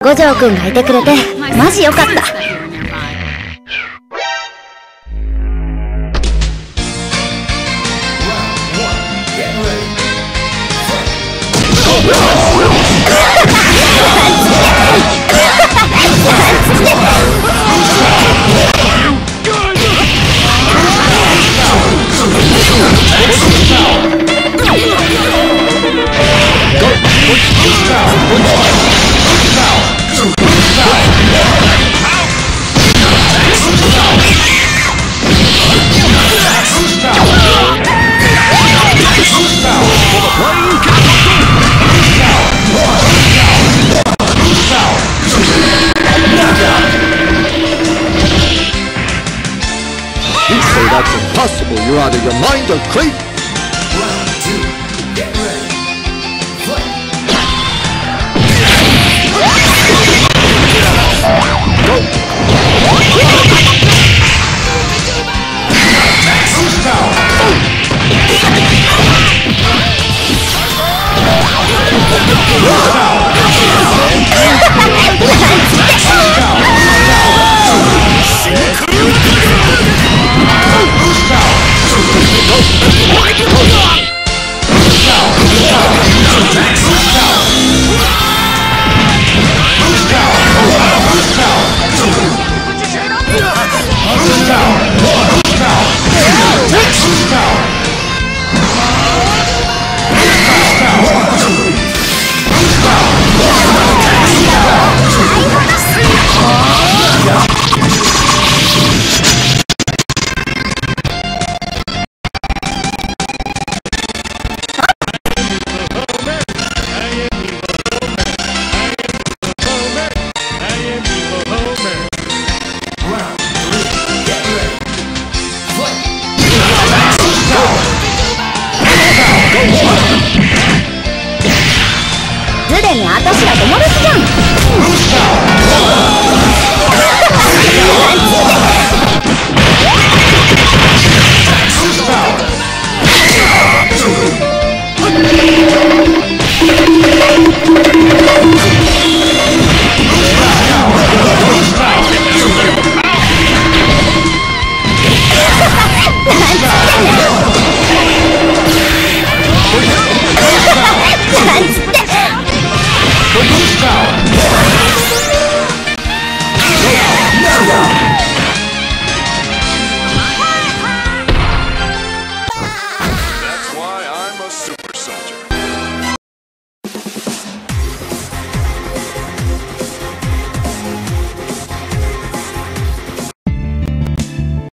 五条くんがいてくれてマジよかった。out of your mind or crazy. 足が止まる